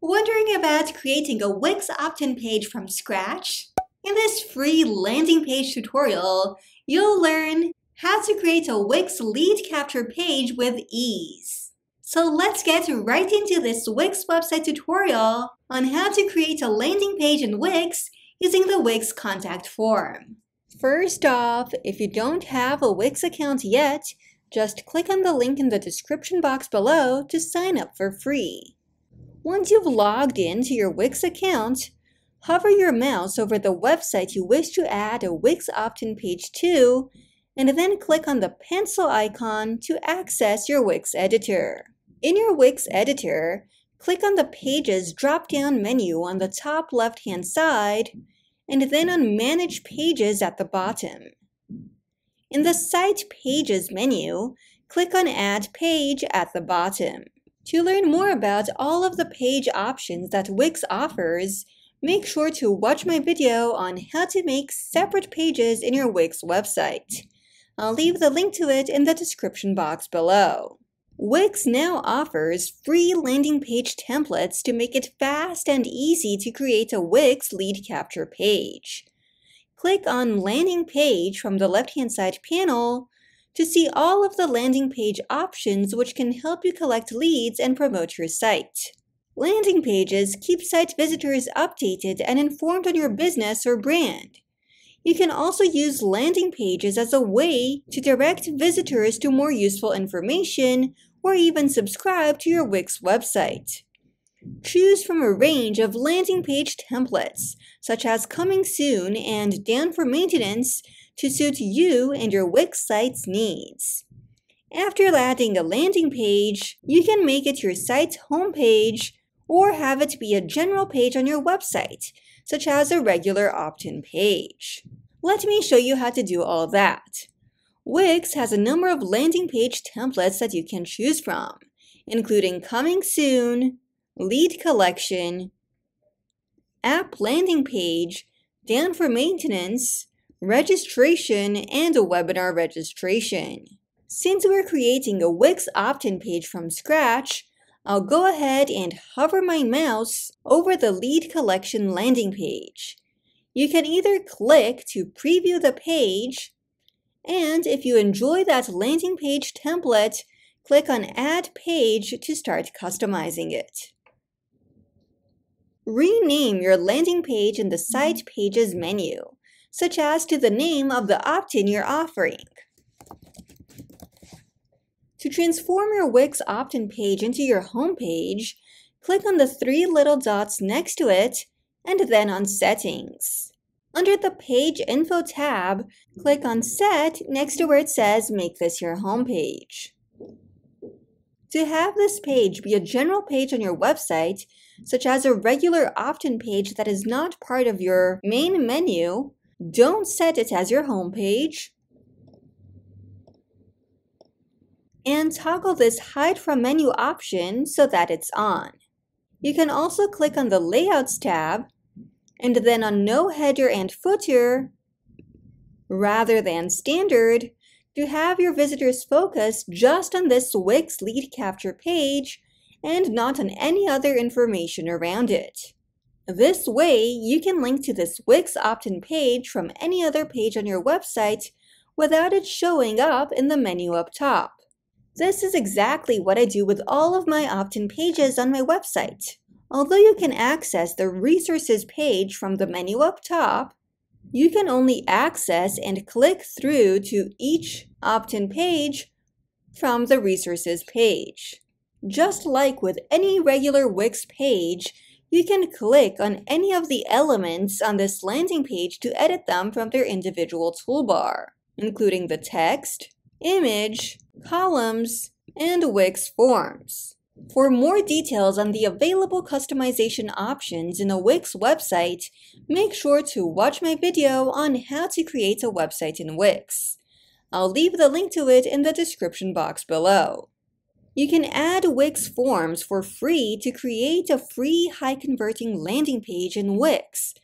Wondering about creating a Wix opt-in page from scratch? In this free landing page tutorial, you'll learn how to create a Wix lead capture page with ease. So let's get right into this Wix website tutorial on how to create a landing page in Wix using the Wix contact form. First off, if you don't have a Wix account yet, just click on the link in the description box below to sign up for free. Once you've logged in to your Wix account, hover your mouse over the website you wish to add a Wix opt-in page to, and then click on the pencil icon to access your Wix editor. In your Wix editor, click on the Pages drop-down menu on the top left-hand side, and then on Manage Pages at the bottom. In the Site Pages menu, click on Add Page at the bottom. To learn more about all of the page options that Wix offers, make sure to watch my video on how to make separate pages in your Wix website. I'll leave the link to it in the description box below. Wix now offers free landing page templates to make it fast and easy to create a Wix lead capture page. Click on Landing Page from the left-hand side panel to see all of the landing page options which can help you collect leads and promote your site. Landing pages keep site visitors updated and informed on your business or brand. You can also use landing pages as a way to direct visitors to more useful information or even subscribe to your Wix website. Choose from a range of landing page templates, such as Coming Soon and Down for Maintenance, to suit you and your Wix site's needs. After adding a landing page, you can make it your site's homepage or have it be a general page on your website, such as a regular opt-in page. Let me show you how to do all that. Wix has a number of landing page templates that you can choose from, including Coming Soon, lead collection, app landing page, down for maintenance, registration, and a webinar registration. Since we're creating a Wix opt-in page from scratch, I'll go ahead and hover my mouse over the lead collection landing page. You can either click to preview the page, and if you enjoy that landing page template, click on Add Page to start customizing it. Rename your landing page in the Site Pages menu, such as to the name of the opt-in you're offering. To transform your Wix opt-in page into your home page, click on the three little dots next to it and then on Settings. Under the Page Info tab, click on Set next to where it says Make this your home page. To have this page be a general page on your website, such as a regular opt-in page that is not part of your main menu, don't set it as your home page. And toggle this Hide from Menu option so that it's on. You can also click on the Layouts tab, and then on No Header and Footer, rather than Standard, to have your visitors focus just on this Wix lead capture page and not on any other information around it. This way, you can link to this Wix opt-in page from any other page on your website without it showing up in the menu up top. This is exactly what I do with all of my opt-in pages on my website. Although you can access the Resources page from the menu up top, you can only access and click through to each opt-in page from the Resources page. Just like with any regular Wix page, you can click on any of the elements on this landing page to edit them from their individual toolbar, including the text, image, columns, and Wix forms. For more details on the available customization options in a Wix website, make sure to watch my video on how to create a website in Wix. I'll leave the link to it in the description box below. You can add Wix forms for free to create a free high converting landing page in Wix,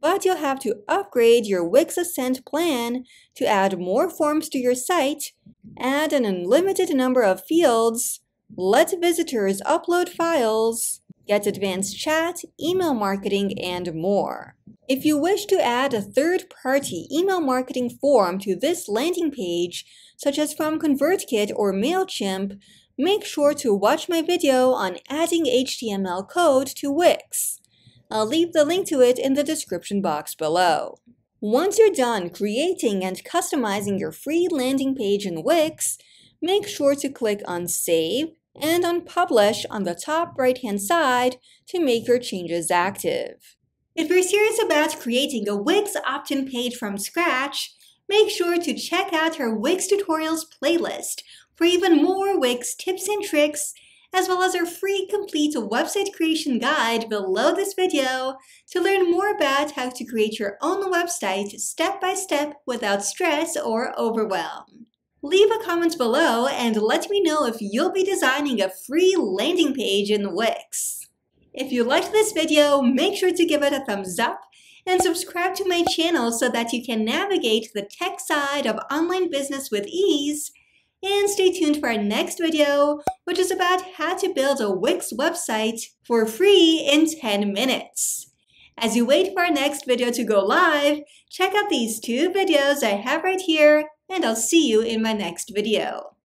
but you'll have to upgrade your Wix Ascend plan to add more forms to your site, add an unlimited number of fields, let visitors upload files, get advanced chat, email marketing, and more. If you wish to add a third-party email marketing form to this landing page, such as from ConvertKit or MailChimp, make sure to watch my video on adding HTML code to Wix. I'll leave the link to it in the description box below. Once you're done creating and customizing your free landing page in Wix, make sure to click on Save and on Publish on the top right-hand side to make your changes active. If you're serious about creating a Wix opt-in page from scratch, make sure to check out her Wix tutorials playlist for even more Wix tips and tricks, as well as our free complete website creation guide below this video to learn more about how to create your own website step by step without stress or overwhelm. Leave a comment below and let me know if you'll be designing a free landing page in Wix. If you liked this video, make sure to give it a thumbs up and subscribe to my channel so that you can navigate the tech side of online business with ease and stay tuned for our next video, which is about how to build a Wix website for free in 10 minutes. As you wait for our next video to go live, check out these two videos I have right here, and I'll see you in my next video.